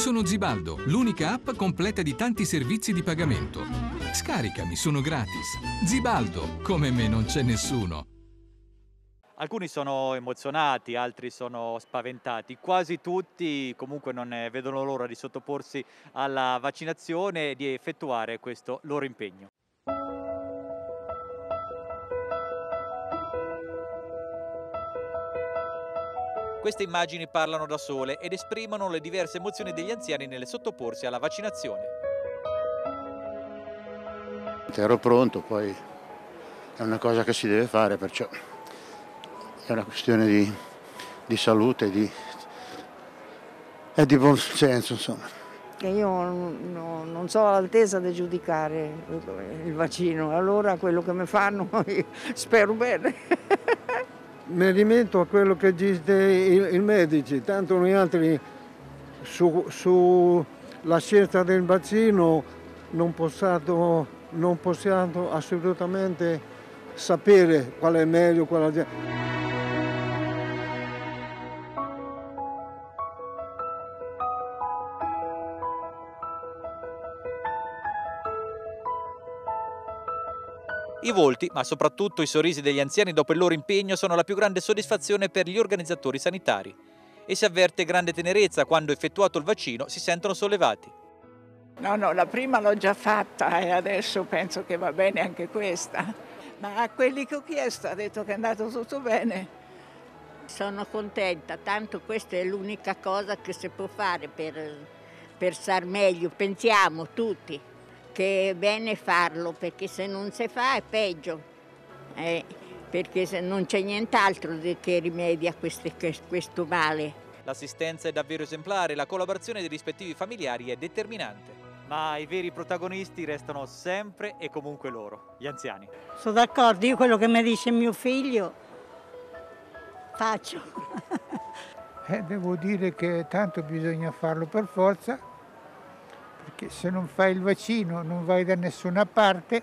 Sono Zibaldo, l'unica app completa di tanti servizi di pagamento. Scaricami, sono gratis. Zibaldo, come me non c'è nessuno. Alcuni sono emozionati, altri sono spaventati, quasi tutti comunque non vedono l'ora di sottoporsi alla vaccinazione e di effettuare questo loro impegno. Queste immagini parlano da sole ed esprimono le diverse emozioni degli anziani nel sottoporsi alla vaccinazione. Ero pronto, poi è una cosa che si deve fare, perciò è una questione di, di salute di, e di buon senso, insomma. Io no, non so all'altezza di giudicare il vaccino, allora quello che mi fanno spero bene. Mi rimetto a quello che dice il, il medici, tanto noi altri sulla su scelta del vaccino non possiamo, non possiamo assolutamente sapere qual è meglio, qual è... I volti, ma soprattutto i sorrisi degli anziani dopo il loro impegno sono la più grande soddisfazione per gli organizzatori sanitari e si avverte grande tenerezza quando effettuato il vaccino si sentono sollevati. No, no, la prima l'ho già fatta e adesso penso che va bene anche questa. Ma a quelli che ho chiesto ha detto che è andato tutto bene. Sono contenta, tanto questa è l'unica cosa che si può fare per, per star meglio, pensiamo tutti che è bene farlo perché se non si fa è peggio, eh, perché non c'è nient'altro che rimedia queste, questo male. L'assistenza è davvero esemplare, la collaborazione dei rispettivi familiari è determinante. Ma i veri protagonisti restano sempre e comunque loro, gli anziani. Sono d'accordo, io quello che mi dice mio figlio faccio. eh, devo dire che tanto bisogna farlo per forza, perché se non fai il vaccino non vai da nessuna parte